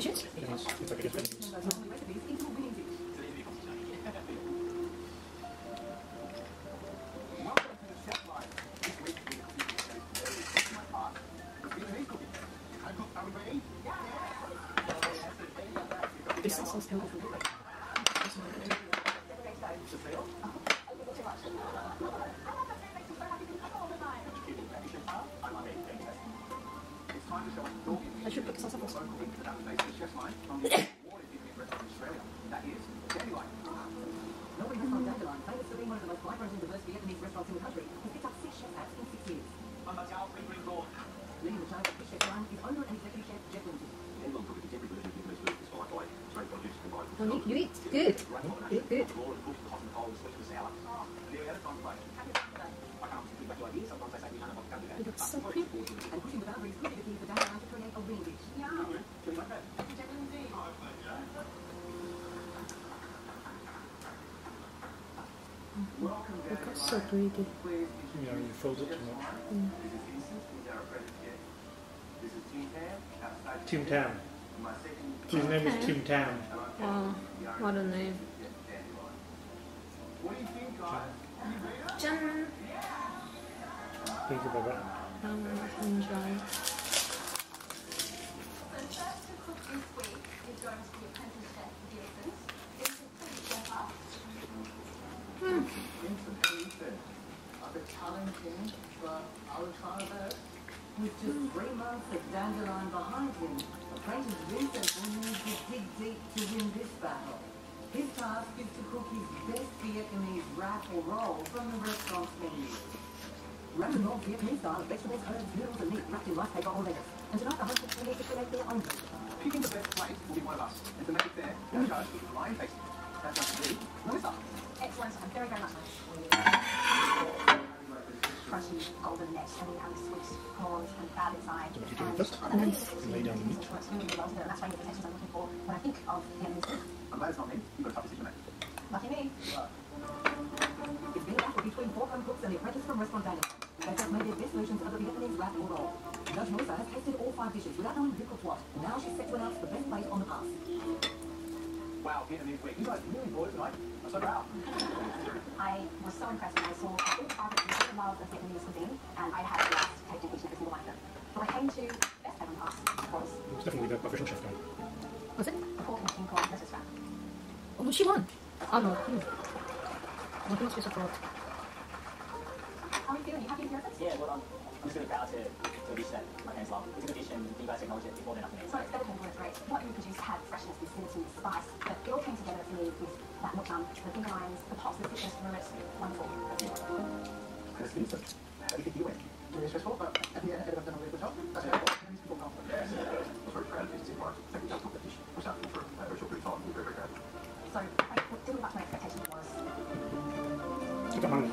Oh, I should put the salsa first. Nobody restaurant Dandelion, famous for being one of the most vibrant and diverse Vietnamese restaurants in the country, has picked up six chef hats in six years. Leading the charge at Fish Chef Line is owner and executive chef Geoff Lindsay. Tony, you eat. Good. Good, good. It looks so pretty. And pushing the boundaries could be the key for Dandelion to create a winning dish. Look, it's so pretty. You know, you fold it too much. Tim Tam. His name is Tim Tam. Wow, what a name. Jan! Thank you, Baba. Um, enjoy. The chef to cook this week is going to be apprentice chef Jason's. It's a pretty chef up. of the challenging but ultra alert. With just three months of Dandelion behind him, apprentice Vincent will need to dig deep to win this battle. His task is to cook his best Vietnamese wrap or roll from the restaurant's menu. Wrap and roll Vietnamese style of vegetables, herbs, noodles and meat wrapped in rice paper or lettuce. And tonight the host will need to create their own version. Picking the best plate will be one of us. And to make it fair, we'll charge for blind tasting. That's up to you. Melissa. Excellent. I'm very, very much crunchy golden net and we have sweet corns and crab inside. What you do And first? Lay down the meat. Works really well together. That's one of mm-hmm. the potentials I'm looking for when I think of food. I'm glad it's not me. You've got a tough decision to make. Lucky me. It's been a battle between four home cooks and the apprentice from Restaurant Dandelion. They have made their best versions of the Vietnamese wrap or roll. Judge Melissa has tasted all five dishes without knowing who cooked what. And now she's set to announce the best plate on the pass. Wow, Vietnamese week. You guys really brought it tonight. I'm so proud. I was so impressed when I saw all five of the different love of Vietnamese cuisine and I had just tasted each and every single one of them. So I came to best plate on the pass was It's definitely the official chef guy. Was it? the pork and chicken corn lettuce wrap. Oh, she won. Oh, no. Hmm. Oh, he must be so proud. How are you feeling? You happy with your efforts? Yeah, well, I'm, I'm just to, to reach that my parents love. It's a good dish and you guys acknowledge it before they're nothing. So it's better than what it's great. What you produced had freshness, acidity, spice, but it all came together for me with that mukbang, um, the finger limes, the pops, the thickness, the roots. Wonderful. Chris Vincent. How do you think you went? Very stressful, but at the end, I ended up doing a really good job. That's how Vietnamese people come. Yes. I was very proud of this Mark. Thank you for the dish. Was out for a very short period of time. We're very, very proud. So I didn't match my expectations was Kita mana?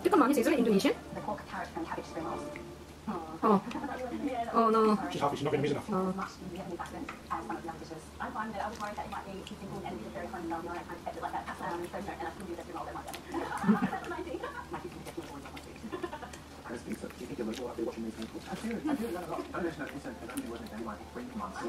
Pick up is it Indonesian? Oh. Oh, no. She's happy. She's not Vietnamese enough. Oh. much in Vietnamese accent as one of the other dishes. I'm fine with it. I was worried that it might be too simple and it's very fun and well-known. I kind of kept it like that. Um, so no, and I couldn't do this in all that much. That's my thing. My people definitely want my food. Chris Vincent. Do you think you're looking like they're watching these people? I do. I do. Don't that Vincent has only worked in like three months.